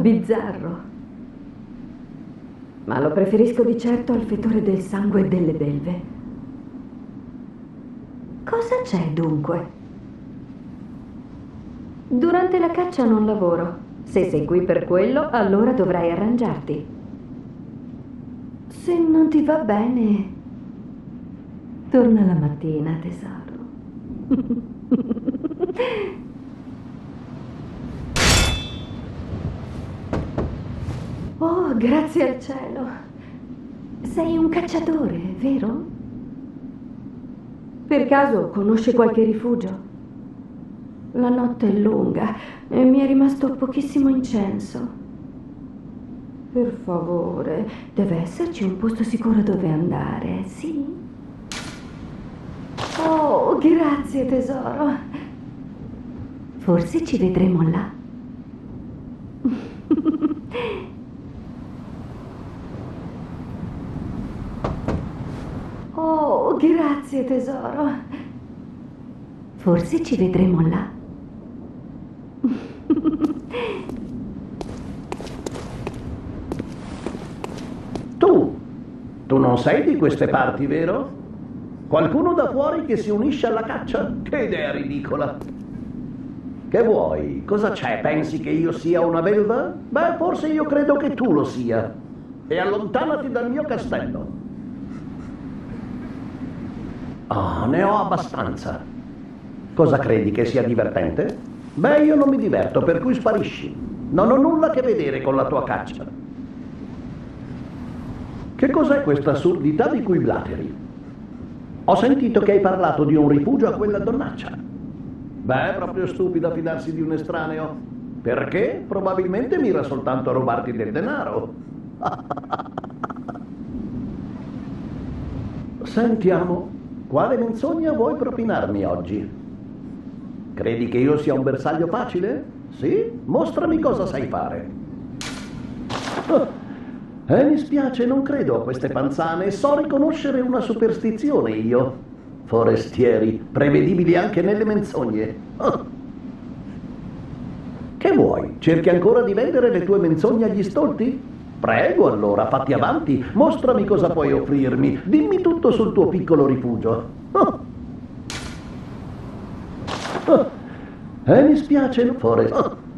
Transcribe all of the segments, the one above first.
bizzarro! Ma lo preferisco di certo al fetore del sangue e delle belve. Cosa c'è dunque? Durante la caccia non lavoro. Se sei qui per quello, allora dovrai arrangiarti. Se non ti va bene, torna la mattina, tesoro. Oh, grazie al cielo. Sei un cacciatore, vero? Per caso conosci qualche rifugio? La notte è lunga e mi è rimasto pochissimo incenso. Per favore, deve esserci un posto sicuro dove andare, sì? Oh, grazie tesoro. Forse ci vedremo là. Oh, grazie tesoro. Forse ci vedremo là. Tu, tu non sei di queste parti, vero? Qualcuno da fuori che si unisce alla caccia? Che idea ridicola! Che vuoi? Cosa c'è? Pensi che io sia una belva? Beh, forse io credo che tu lo sia. E allontanati dal mio castello. Ah, ne ho abbastanza. Cosa credi che sia divertente? Beh, io non mi diverto, per cui sparisci. Non ho nulla a che vedere con la tua caccia. Che cos'è questa assurdità di cui blateri? Ho sentito che hai parlato di un rifugio a quella donnaccia. Beh, è proprio stupido fidarsi di un estraneo. Perché? Probabilmente mira soltanto a rubarti del denaro. Sentiamo, quale menzogna vuoi propinarmi oggi? Credi che io sia un bersaglio facile? Sì? Mostrami cosa sai fare. Oh, eh, mi spiace, non credo a queste panzane. So riconoscere una superstizione io. Forestieri, prevedibili anche nelle menzogne. Oh. Che vuoi? Cerchi ancora di vendere le tue menzogne agli stolti? Prego allora, fatti avanti, mostrami cosa puoi offrirmi, dimmi tutto sul tuo piccolo rifugio. Oh. Oh. Eh, mi spiace, Forest. Oh.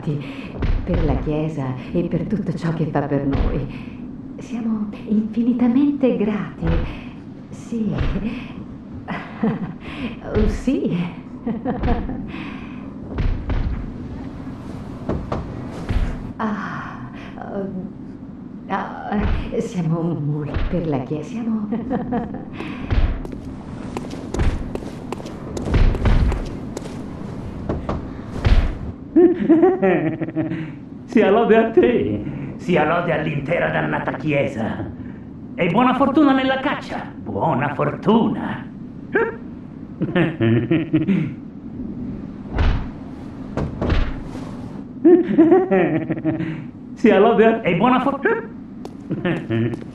Grati per la Chiesa e per tutto ciò che fa per noi. Siamo infinitamente grati. Sì. Oh, sì. Ah, ehm, ah, siamo molto per la Chiesa. Siamo... Sia lode a te, sia lode all'intera dannata chiesa. E buona fortuna nella caccia, buona fortuna. Sia lode a te e buona fortuna.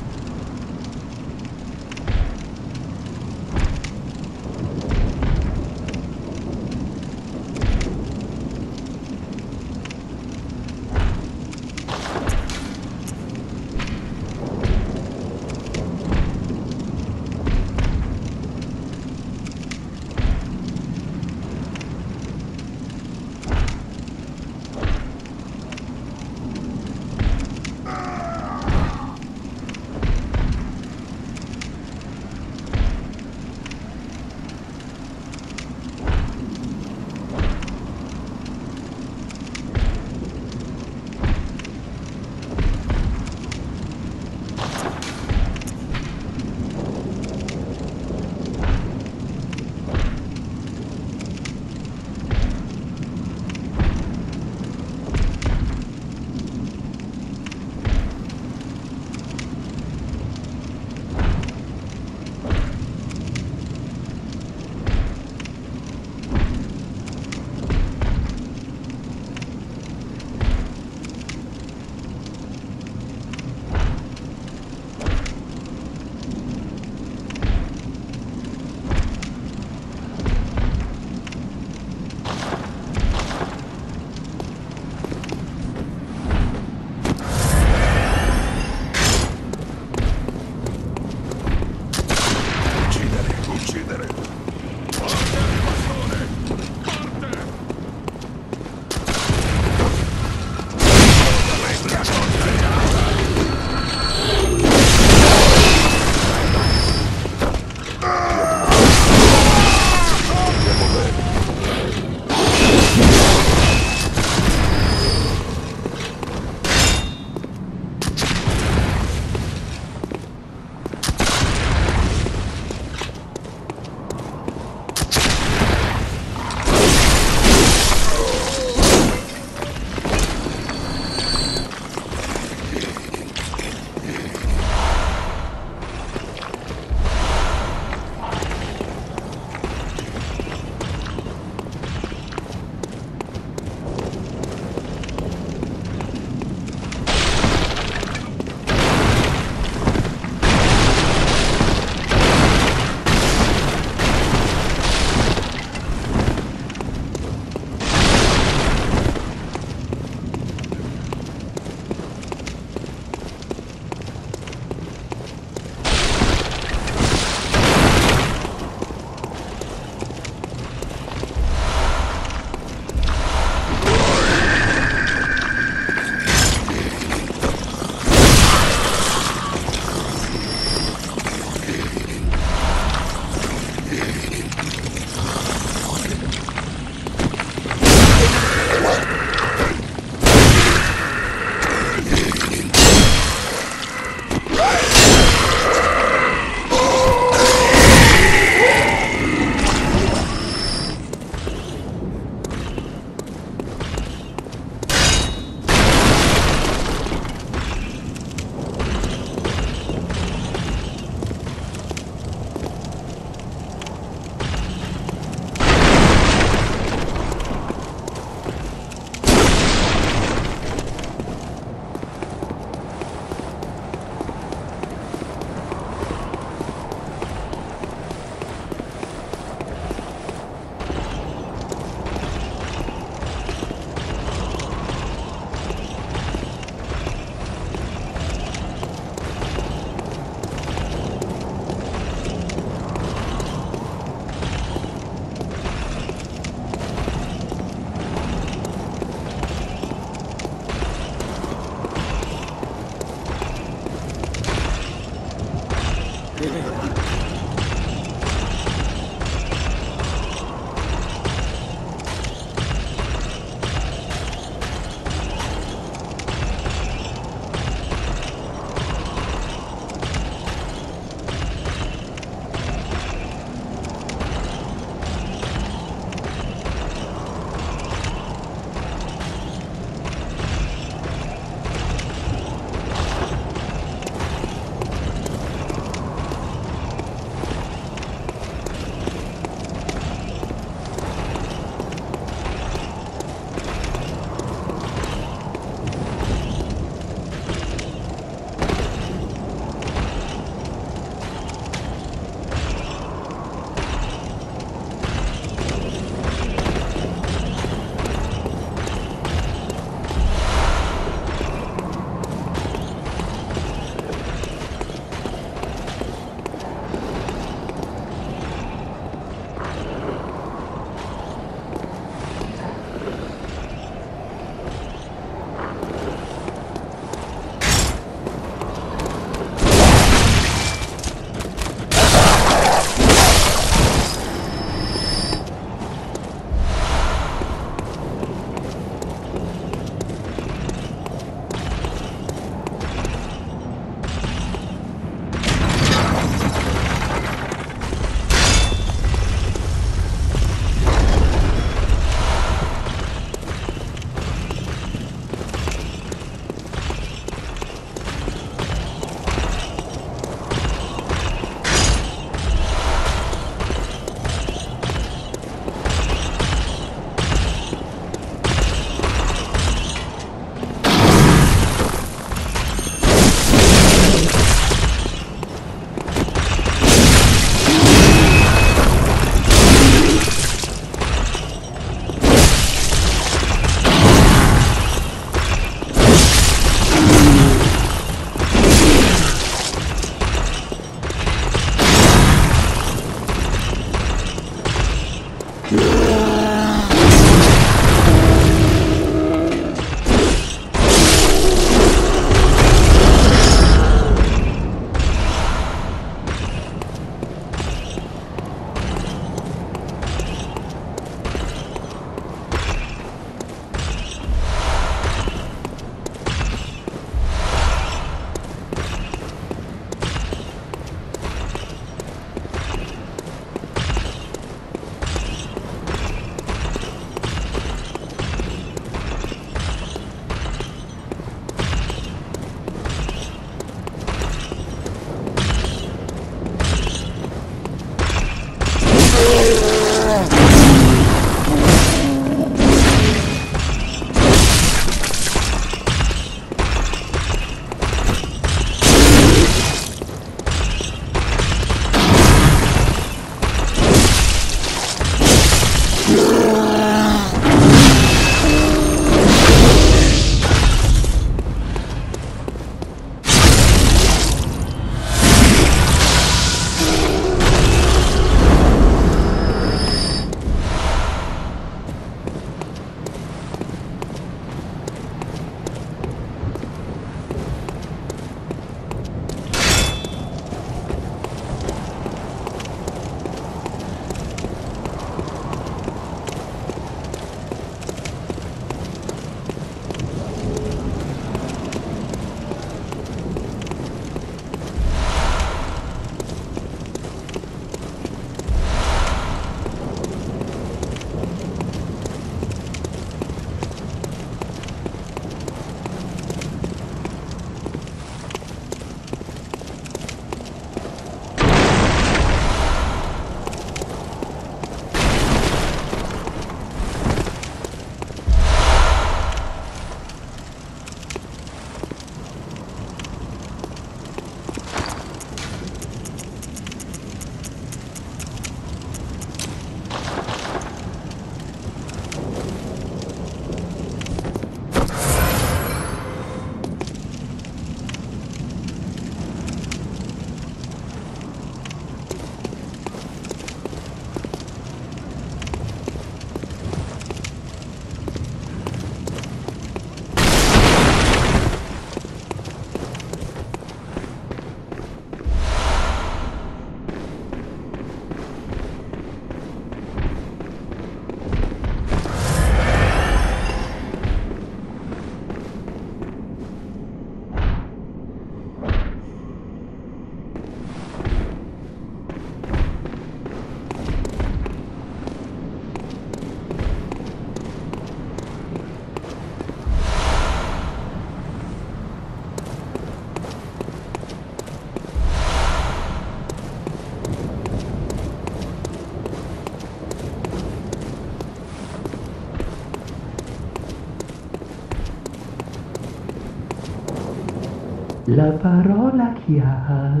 La parola chiave.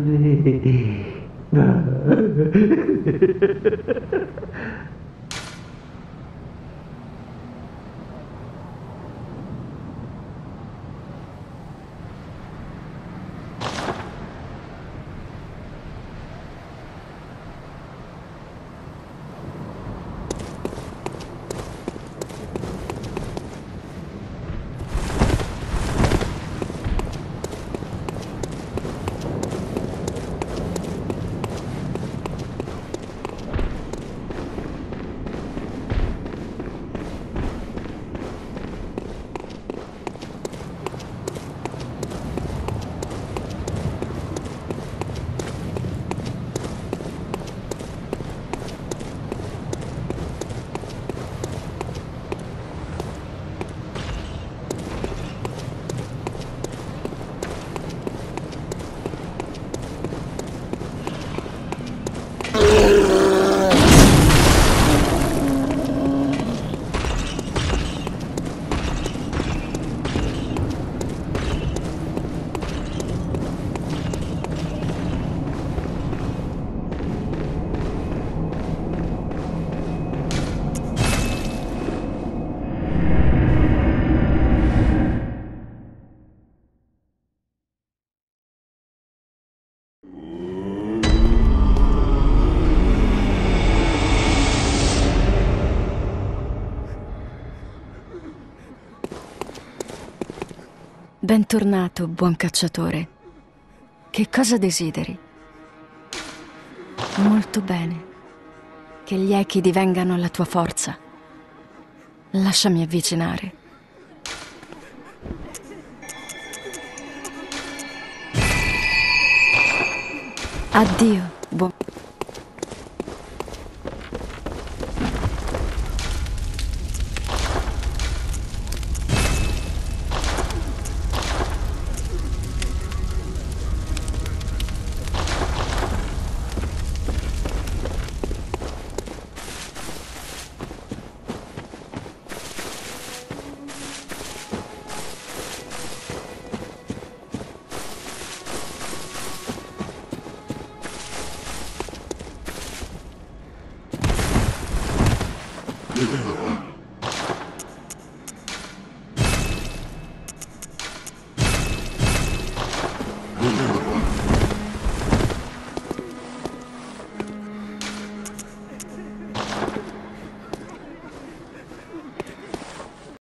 Bentornato, buon cacciatore. Che cosa desideri? Molto bene. Che gli echi divengano la tua forza. Lasciami avvicinare. Addio,